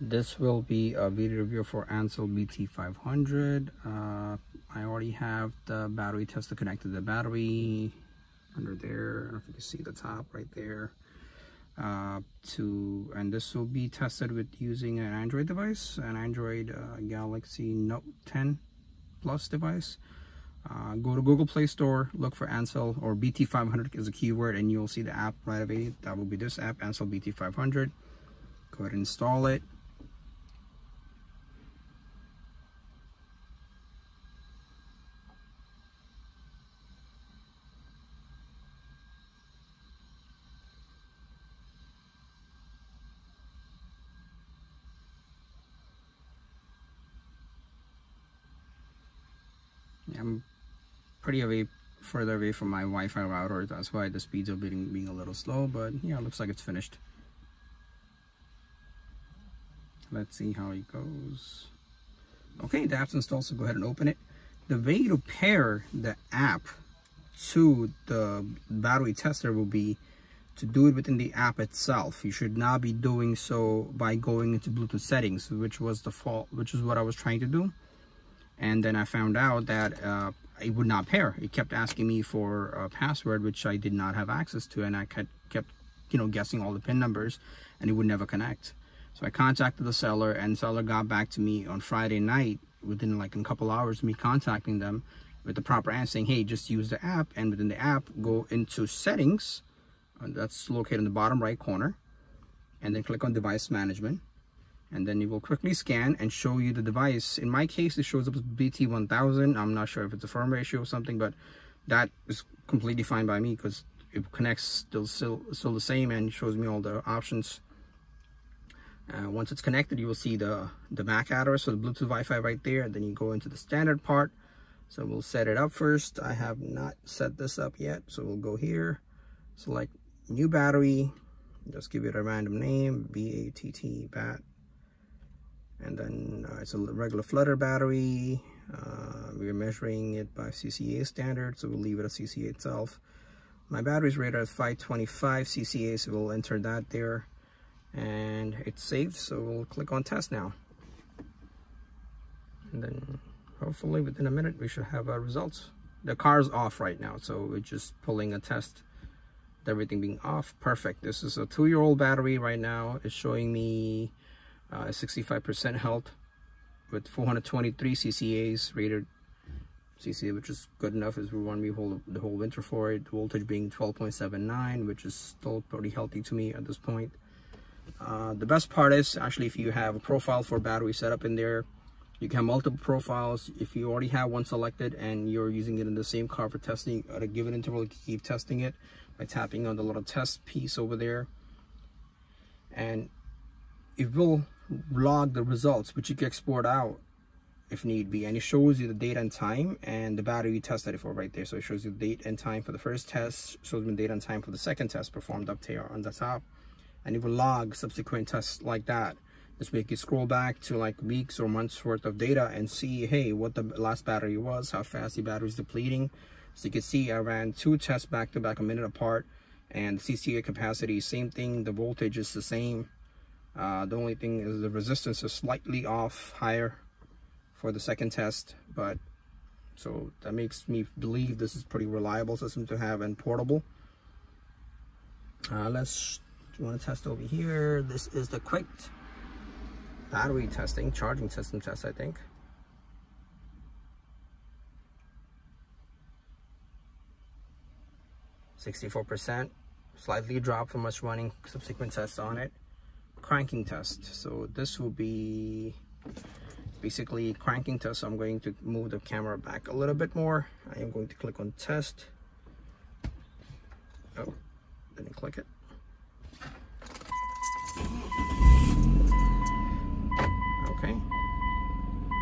this will be a video review for ANCEL BT500 uh, I already have the battery tester connected to the battery under there. I don't know if you can see the top right there. Uh, to and this will be tested with using an Android device an Android uh, Galaxy Note 10 Plus device. Uh, go to Google Play Store look for ANCEL or BT500 is a keyword and you'll see the app right away. That will be this app ANCEL BT500 go ahead and install it I'm pretty away further away from my Wi-Fi router. That's why the speeds are being, being a little slow, but yeah, looks like it's finished. Let's see how it goes. Okay, the app's installed, so go ahead and open it. The way to pair the app to the battery tester will be to do it within the app itself. You should not be doing so by going into Bluetooth settings, which was the fault, which is what I was trying to do and then I found out that uh, it would not pair. It kept asking me for a password, which I did not have access to, and I kept, kept you know, guessing all the PIN numbers, and it would never connect. So I contacted the seller, and seller got back to me on Friday night, within like a couple hours, me contacting them with the proper answer, saying, hey, just use the app, and within the app, go into settings, that's located in the bottom right corner, and then click on device management and then it will quickly scan and show you the device. In my case, it shows up as BT1000. I'm not sure if it's a firmware issue or something, but that is completely fine by me because it connects still, still, still the same and shows me all the options. Uh, once it's connected, you will see the, the MAC address, so the Bluetooth Wi-Fi right there. And then you go into the standard part. So we'll set it up first. I have not set this up yet. So we'll go here, select new battery, just give it a random name, B-A-T-T, BAT and then uh, it's a regular flooded battery. Uh, we're measuring it by CCA standard so we'll leave it at CCA itself. My battery is rated at 525 CCA so we'll enter that there. And it's saved so we'll click on test now. And then hopefully within a minute we should have our results. The car's off right now so we're just pulling a test everything being off. Perfect. This is a two-year-old battery right now. It's showing me 65% uh, health with 423 CCAs rated CCA, which is good enough as we run me whole, the whole winter for it. The voltage being 12.79, which is still pretty healthy to me at this point. Uh, the best part is actually if you have a profile for battery setup in there, you can have multiple profiles. If you already have one selected and you're using it in the same car for testing at a given interval, you can keep testing it by tapping on the little test piece over there. And it will log the results which you can export out if need be. And it shows you the date and time and the battery you tested it for right there. So it shows you the date and time for the first test shows me the date and time for the second test performed up there on the top. And it will log subsequent tests like that. Just make you can scroll back to like weeks or months worth of data and see hey what the last battery was how fast the battery is depleting. So you can see i ran two tests back to back a minute apart and cca capacity same thing the voltage is the same uh, the only thing is the resistance is slightly off higher for the second test, but so that makes me believe this is pretty reliable system to have and portable. Uh, let's, you want to test over here. This is the quick battery testing, charging system test, I think. Sixty-four percent, slightly dropped from us running subsequent tests on it cranking test. So this will be basically cranking test. I'm going to move the camera back a little bit more. I am going to click on test. Oh didn't click it. Okay.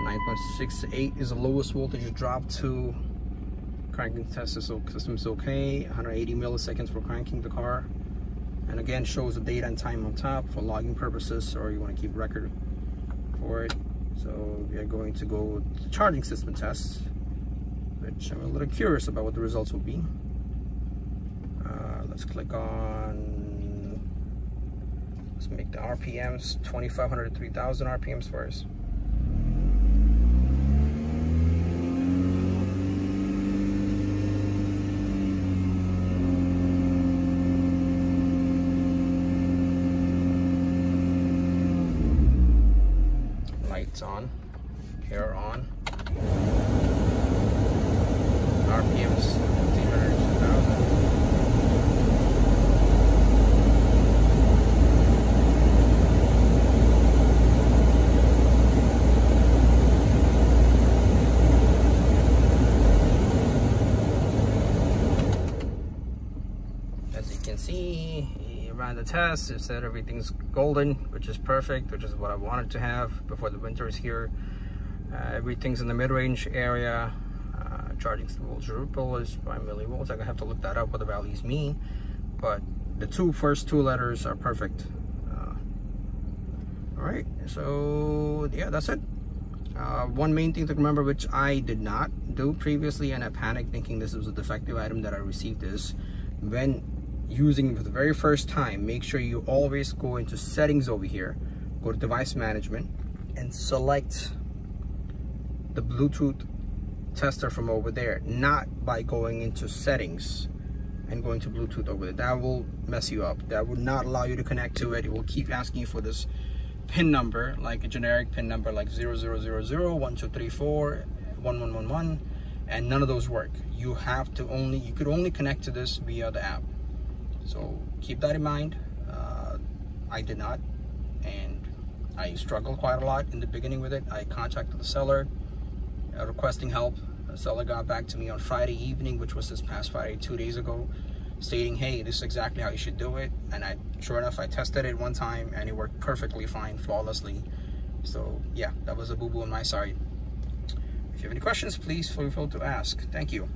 9.68 is the lowest voltage drop to cranking test. So system's okay. 180 milliseconds for cranking the car and again shows the date and time on top for logging purposes or you want to keep record for it so we are going to go to charging system test which I'm a little curious about what the results will be uh, let's click on let's make the RPMs 2500 to 3000 RPMs first. Lights on, air on. RPMs 1500 to 2000. as you can see ran the test it said everything's golden which is perfect which is what i wanted to have before the winter is here. Uh, everything's in the mid-range area. Uh, charging quadruple is 5 millivolts i have to look that up what the values mean but the two first two letters are perfect. Uh, all right so yeah that's it. Uh, one main thing to remember which i did not do previously and i panicked thinking this was a defective item that i received is when using for the very first time, make sure you always go into settings over here, go to device management and select the Bluetooth tester from over there, not by going into settings and going to Bluetooth over there. That will mess you up. That will not allow you to connect to it. It will keep asking you for this pin number, like a generic pin number like 0000, 1111, and none of those work. You have to only, you could only connect to this via the app. So keep that in mind. Uh, I did not, and I struggled quite a lot in the beginning with it. I contacted the seller uh, requesting help. The seller got back to me on Friday evening, which was this past Friday, two days ago, stating, hey, this is exactly how you should do it. And I, sure enough, I tested it one time and it worked perfectly fine, flawlessly. So yeah, that was a boo-boo on my side. If you have any questions, please feel free to ask. Thank you.